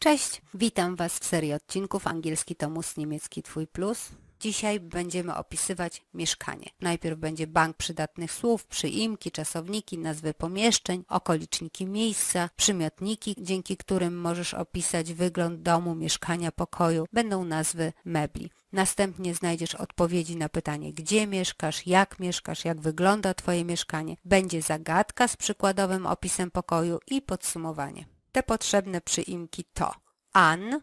Cześć, witam Was w serii odcinków Angielski Tomus Niemiecki Twój Plus. Dzisiaj będziemy opisywać mieszkanie. Najpierw będzie bank przydatnych słów, przyimki, czasowniki, nazwy pomieszczeń, okoliczniki miejsca, przymiotniki, dzięki którym możesz opisać wygląd domu, mieszkania, pokoju. Będą nazwy mebli. Następnie znajdziesz odpowiedzi na pytanie, gdzie mieszkasz, jak mieszkasz, jak wygląda Twoje mieszkanie. Będzie zagadka z przykładowym opisem pokoju i podsumowanie. Te potrzebne przyimki to an,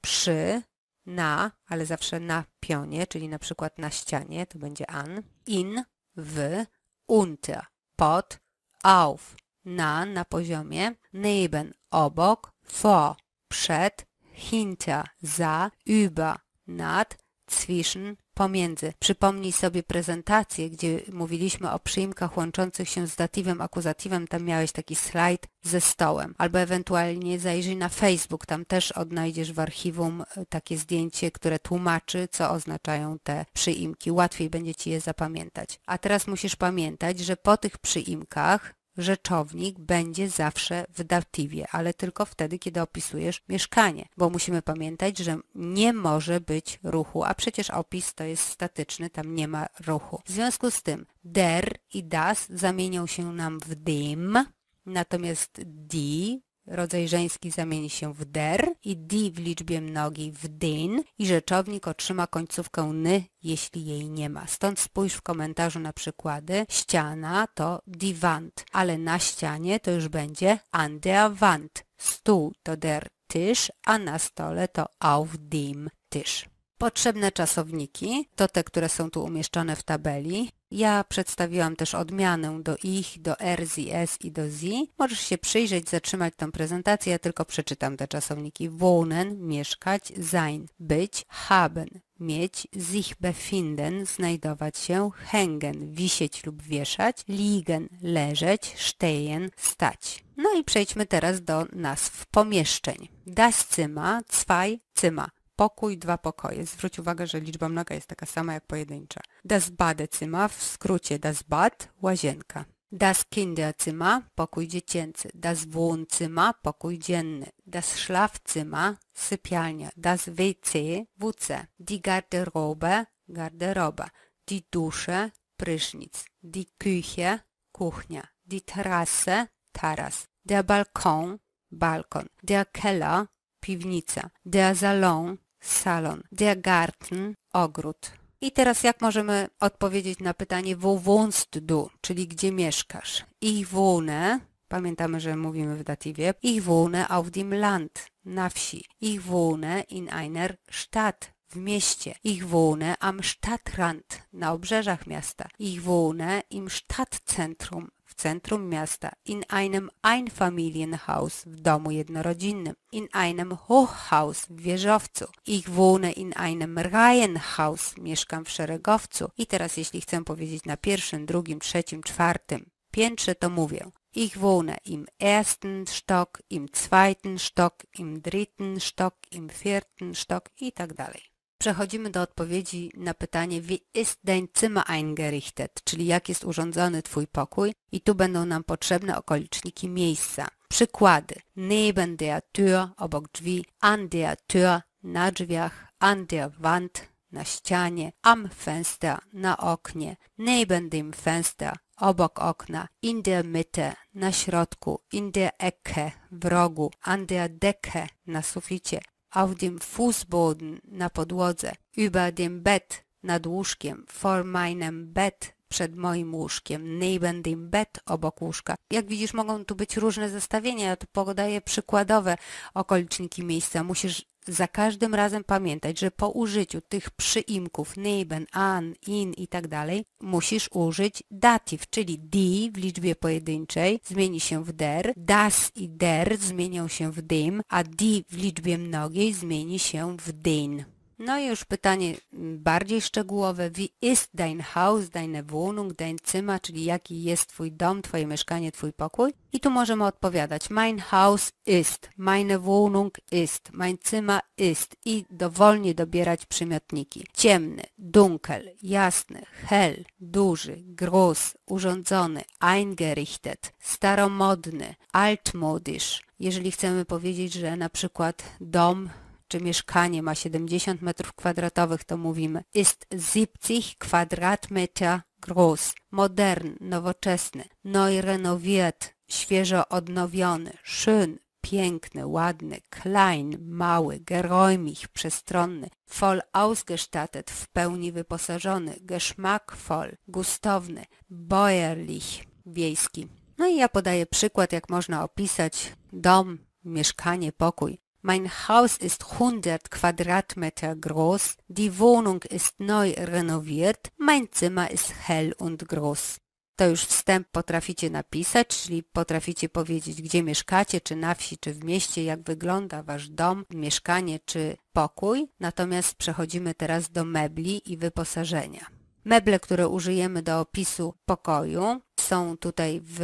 przy, na, ale zawsze na pionie, czyli na przykład na ścianie, to będzie an, in, w, unter, pod, auf, na, na poziomie, neben, obok, vor, przed, hinter, za, über, nad, zwischen, pomiędzy. Przypomnij sobie prezentację, gdzie mówiliśmy o przyimkach łączących się z datywem, akuzatywem, tam miałeś taki slajd ze stołem. Albo ewentualnie zajrzyj na Facebook, tam też odnajdziesz w archiwum e, takie zdjęcie, które tłumaczy, co oznaczają te przyimki. Łatwiej będzie Ci je zapamiętać. A teraz musisz pamiętać, że po tych przyimkach rzeczownik będzie zawsze w datywie, ale tylko wtedy, kiedy opisujesz mieszkanie, bo musimy pamiętać, że nie może być ruchu, a przecież opis to jest statyczny, tam nie ma ruchu. W związku z tym der i das zamienią się nam w dem, natomiast die Rodzaj żeński zamieni się w der i di w liczbie mnogiej w den i rzeczownik otrzyma końcówkę ny, jeśli jej nie ma. Stąd spójrz w komentarzu na przykłady. Ściana to die Wand, ale na ścianie to już będzie an der Wand. Stół to der Tisch, a na stole to auf dem Tisch. Potrzebne czasowniki to te, które są tu umieszczone w tabeli. Ja przedstawiłam też odmianę do ich, do r, z, s i do z. Możesz się przyjrzeć, zatrzymać tą prezentację, ja tylko przeczytam te czasowniki. Wohnen, mieszkać, sein, być, haben, mieć, sich befinden, znajdować się, hängen, wisieć lub wieszać, liegen, leżeć, stehen, stać. No i przejdźmy teraz do nazw pomieszczeń. Das Zimmer, zwei Zimmer pokój, dwa pokoje. Zwróć uwagę, że liczba mnoga jest taka sama jak pojedyncza. Das Badezimmer, w skrócie das Bad, łazienka. Das Kinderzimmer, pokój dziecięcy. Das Wohnzimmer, pokój dzienny. Das Schlafzimmer, sypialnia. Das WC, WC. Die Garderobe, garderoba. Die Dusche, prysznic. Die Küche, kuchnia. Die Terrasse, taras. Der Balkon, balkon. Der Keller, piwnica. Der Salon, salon. Der Garten, ogród. I teraz jak możemy odpowiedzieć na pytanie wo wohnst du, czyli gdzie mieszkasz? Ich wohne, pamiętamy, że mówimy w datywie, ich wohne auf dem Land, na wsi. Ich wohne in einer Stadt, w mieście. Ich wohne am Stadtrand, na obrzeżach miasta. Ich wohne im Stadtzentrum, w centrum miasta, in einem Einfamilienhaus, w domu jednorodzinnym, in einem Hochhaus, w wieżowcu. Ich wohne in einem Reihenhaus, mieszkam w szeregowcu. I teraz jeśli chcę powiedzieć na pierwszym, drugim, trzecim, czwartym piętrze, to mówię Ich wohne im ersten Stock, im zweiten Stock, im dritten Stock, im vierten Stock i tak dalej. Przechodzimy do odpowiedzi na pytanie Wie ist dein Zimmer eingerichtet? Czyli jak jest urządzony Twój pokój? I tu będą nam potrzebne okoliczniki miejsca. Przykłady. Neben der Tür, obok drzwi, an der Tür, na drzwiach, an der Wand, na ścianie, am Fenster, na oknie, neben dem Fenster, obok okna, in der Mitte, na środku, in der Ecke, w rogu, an der Decke, na suficie, auf dem Fußboden, na podłodze, über dem Bett, nad łóżkiem, vor meinem Bett, przed moim łóżkiem, neben dem Bett, obok łóżka. Jak widzisz, mogą tu być różne zestawienia, ja tu podaję przykładowe okoliczniki miejsca. Musisz za każdym razem pamiętać, że po użyciu tych przyimków neben, an, in i tak dalej, musisz użyć datyw, czyli die w liczbie pojedynczej zmieni się w der, das i der zmienią się w dem, a die w liczbie mnogiej zmieni się w den. No i już pytanie bardziej szczegółowe. Wie ist dein Haus, deine Wohnung, dein Zimmer, czyli jaki jest twój dom, twoje mieszkanie, twój pokój? I tu możemy odpowiadać mein Haus ist, meine Wohnung ist, mein Zimmer ist i dowolnie dobierać przymiotniki. Ciemny, dunkel, jasny, hell, duży, groß, urządzony, eingerichtet, staromodny, altmodisch. Jeżeli chcemy powiedzieć, że na przykład dom czy mieszkanie ma 70 metrów kwadratowych, to mówimy. Ist 70 Quadratmeter groß, modern, nowoczesny, neu renoviert, świeżo odnowiony, schön, piękny, ładny, klein, mały, geräumig, przestronny, voll ausgestattet, w pełni wyposażony, geschmackvoll, gustowny, bäuerlich, wiejski. No i ja podaję przykład, jak można opisać dom, mieszkanie, pokój. Mein Haus ist 100 Quadratmeter groß, die Wohnung ist neu renoviert, mein Zimmer ist hell und groß. To już wstęp potraficie napisać, czyli potraficie powiedzieć, gdzie mieszkacie, czy na wsi, czy w mieście, jak wygląda wasz dom, mieszkanie czy pokój. Natomiast przechodzimy teraz do mebli i wyposażenia. Meble, które użyjemy do opisu pokoju są tutaj w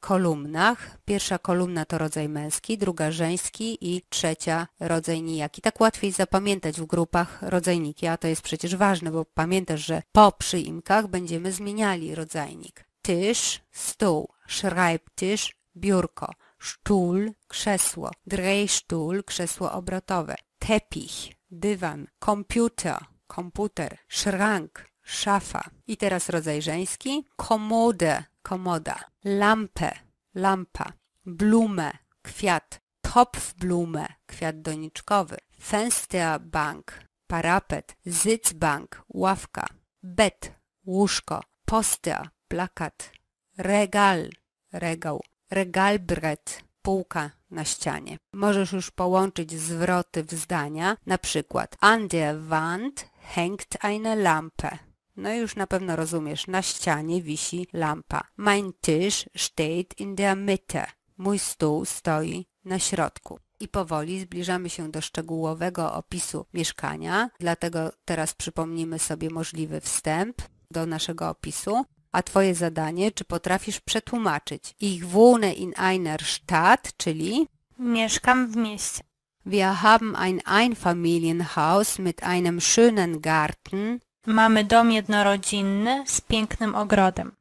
kolumnach. Pierwsza kolumna to rodzaj męski, druga żeński i trzecia rodzaj nijaki. Tak łatwiej zapamiętać w grupach rodzajniki, a to jest przecież ważne, bo pamiętasz, że po przyimkach będziemy zmieniali rodzajnik. Tysz, stół, Schreibtisch, biurko, sztul, krzesło, drehstuhl, krzesło obrotowe, Teppich, dywan, komputer, komputer, szrank, szafa. I teraz rodzaj żeński, komodę, komoda, lampę, lampa, blumę, kwiat, Topfblume, kwiat doniczkowy, Fensterbank, parapet, Sitzbank, ławka, bed, łóżko, poster, plakat, regal, regał, regalbrett, półka na ścianie. Możesz już połączyć zwroty w zdania, na przykład An der Wand hängt eine Lampe. No już na pewno rozumiesz, na ścianie wisi lampa. Mein Tisch steht in der Mitte. Mój stół stoi na środku. I powoli zbliżamy się do szczegółowego opisu mieszkania, dlatego teraz przypomnimy sobie możliwy wstęp do naszego opisu. A twoje zadanie, czy potrafisz przetłumaczyć Ich wohne in einer Stadt, czyli Mieszkam w mieście. Wir haben ein Einfamilienhaus mit einem schönen Garten. Mamy dom jednorodzinny z pięknym ogrodem.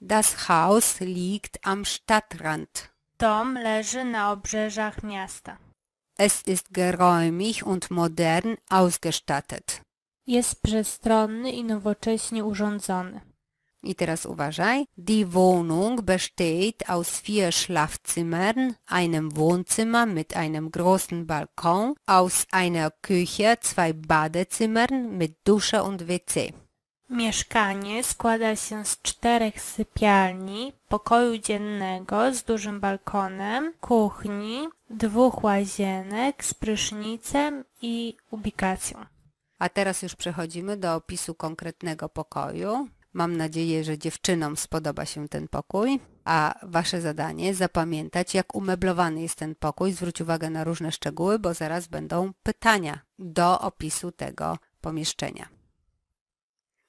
Das Haus liegt am Stadtrand. Dom leży na obrzeżach miasta. Es ist geräumig und modern ausgestattet. Jest przestronny i nowocześnie urządzony. I teraz uważaj. Die Wohnung besteht aus vier Schlafzimmern, einem Wohnzimmer mit einem großen Balkon, aus einer Küche, zwei Badezimmern mit Dusche und WC. Mieszkanie składa się z czterech sypialni, pokoju dziennego z dużym balkonem, kuchni, dwóch łazienek z prysznicem i ubikacją. A teraz już przechodzimy do opisu konkretnego pokoju. Mam nadzieję, że dziewczynom spodoba się ten pokój, a wasze zadanie zapamiętać, jak umeblowany jest ten pokój. Zwróć uwagę na różne szczegóły, bo zaraz będą pytania do opisu tego pomieszczenia.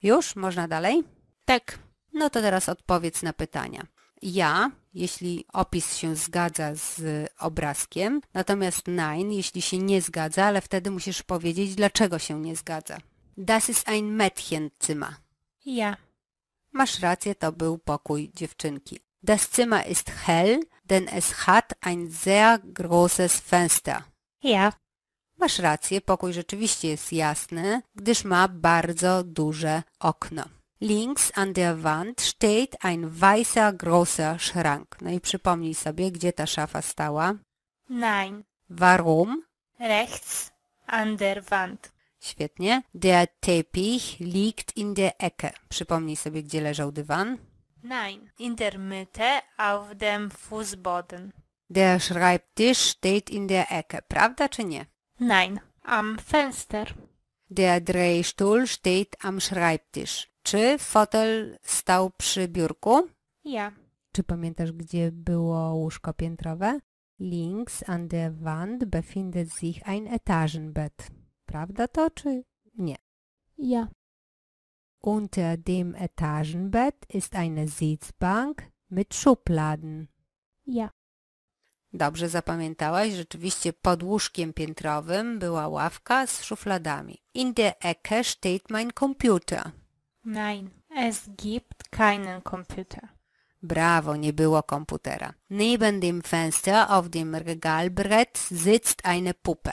Już? Można dalej? Tak, No to teraz odpowiedz na pytania. Ja, jeśli opis się zgadza z obrazkiem, natomiast nein, jeśli się nie zgadza, ale wtedy musisz powiedzieć, dlaczego się nie zgadza. Das ist ein Mädchenzimmer. ja. Masz rację, to był pokój dziewczynki. Das Zimmer ist hell, denn es hat ein sehr großes Fenster. Ja. Masz rację, pokój rzeczywiście jest jasny, gdyż ma bardzo duże okno. Links an der Wand steht ein weißer großer Schrank. No i przypomnij sobie, gdzie ta szafa stała. Nein. Warum? Rechts an der Wand. Świetnie. Der Teppich liegt in der Ecke. Przypomnij sobie, gdzie leżał dywan. Nein. In der Mitte auf dem Fußboden. Der Schreibtisch steht in der Ecke. Prawda czy nie? Nein. Am Fenster. Der Drehstuhl steht am Schreibtisch. Czy fotel stał przy biurku? Ja. Czy pamiętasz, gdzie było łóżko piętrowe? Links an der Wand befindet sich ein Etagenbett. Prawda to, czy Nie. Ja. Unter dem Etagenbett ist eine Sitzbank mit Schubladen. Ja. Dobrze zapamiętałaś, rzeczywiście pod łóżkiem piętrowym była ławka z szufladami. In der Ecke steht mein Computer. Nein, es gibt keinen Computer. Brawo, nie było komputera. Neben dem Fenster auf dem Regalbrett sitzt eine Puppe.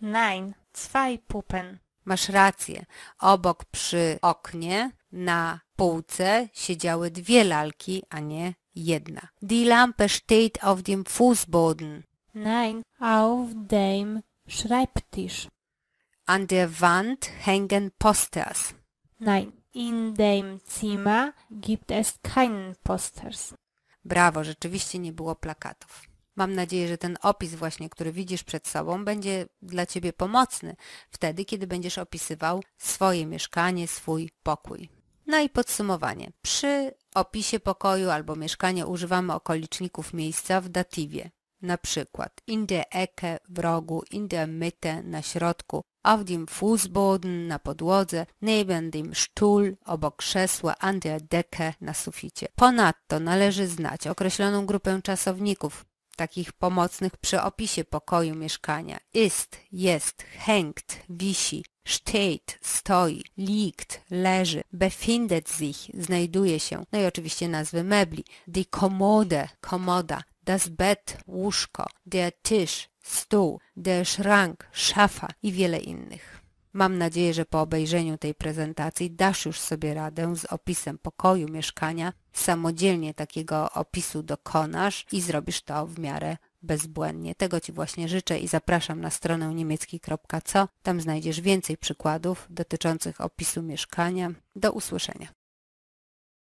Nein, zwei Puppen. Masz rację. Obok przy oknie na półce siedziały dwie lalki, a nie jedna. Die Lampe steht auf dem Fußboden. Nein, Auf dem Schreibtisch. An der Wand hängen Posters. Nein. in dem Zimmer Gibt es keinen Posters. Brawo, rzeczywiście nie było plakatów. Mam nadzieję, że ten opis właśnie, który widzisz przed sobą, będzie dla Ciebie pomocny wtedy, kiedy będziesz opisywał swoje mieszkanie, swój pokój. No i podsumowanie. Przy opisie pokoju albo mieszkania używamy okoliczników miejsca w datywie. Na przykład in der Ecke w rogu, in der Mitte na środku, auf dem Fußboden na podłodze, neben dem Stuhl obok krzesła, an der Decke na suficie. Ponadto należy znać określoną grupę czasowników, takich pomocnych przy opisie pokoju mieszkania. Ist, jest, hängt, wisi, steht, stoi, liegt, leży, befindet sich, znajduje się. No i oczywiście nazwy mebli. Die Kommode, komoda, das Bett, łóżko, der Tisch, stół, der Schrank, szafa i wiele innych. Mam nadzieję, że po obejrzeniu tej prezentacji dasz już sobie radę z opisem pokoju, mieszkania, samodzielnie takiego opisu dokonasz i zrobisz to w miarę bezbłędnie. Tego Ci właśnie życzę i zapraszam na stronę niemiecki.co. Tam znajdziesz więcej przykładów dotyczących opisu mieszkania. Do usłyszenia.